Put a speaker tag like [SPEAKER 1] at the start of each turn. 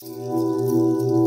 [SPEAKER 1] Música